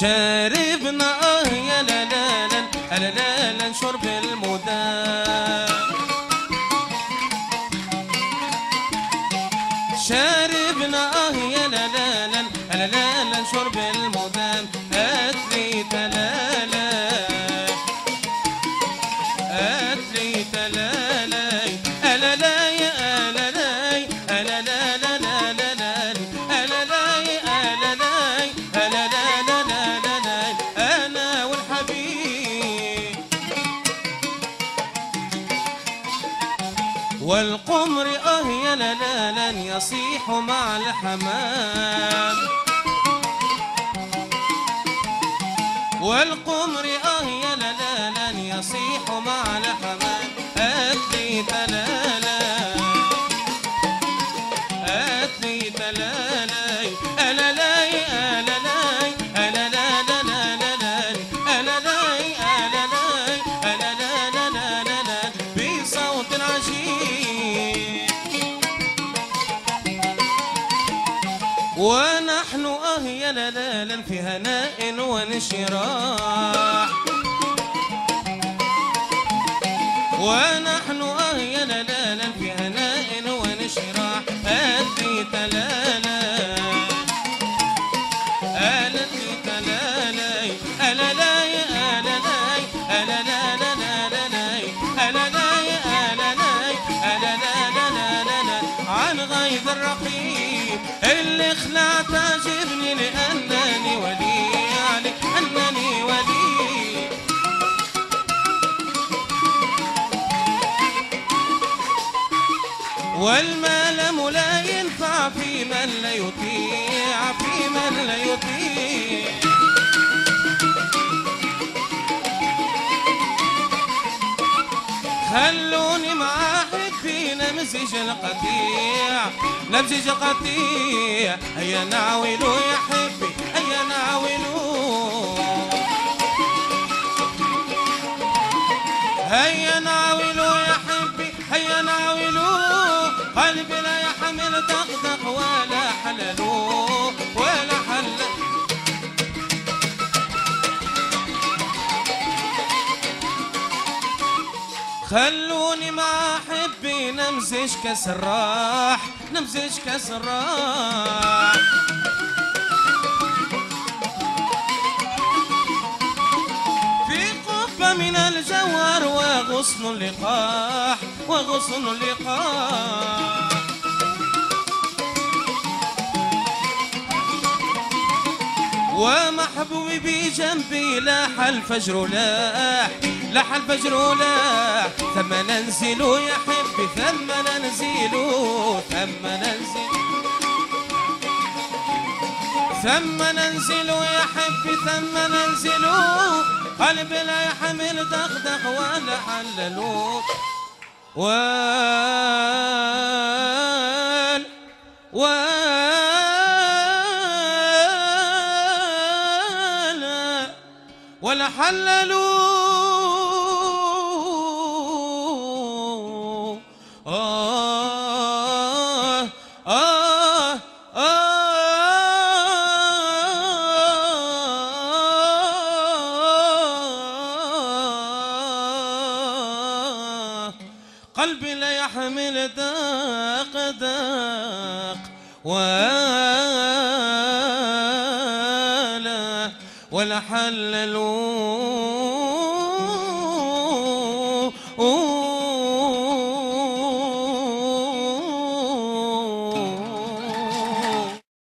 شاربنا يا لا لا لا لا لا لا شرب المدام شاربنا يا لا لا لا لا لا شرب المدام والقمر آه يا لن يصيح مع الحمام والقمر آه يا لن يصيح مع الحمام أتلي تلالا ونحن آه يا لا لا لا في هناء وانشراح ونحن اللي خلع تعجبني لأنني ولي عليك أنني ولي. والمال لا ينفع في من لا يطيع في من لا يطيع. خلوني مع حبي نمزج القطيع نمزج القطيع. هيا نعولوا يا حبي هيا نعولوا هيا نعولوا يا حبي هيا نعولوا قلبي خلوني مع حبي نمزج كسراح نمزج كسراح. في قبة من الجوار وغصن اللقاح وغصن اللقاح. ومحبوبي بجنبي لاح الفجر لاح لاح الفجر لاح ثم ننزل يا حبي ثم ننزل ثم ننزل. ثم ننزل يا حبي ثم ننزل. قلبي لا يحمل دغدغ ولا حلل. وال وال ولا حللوا قلبي لا يحمل داق داق ولا ولا حللوا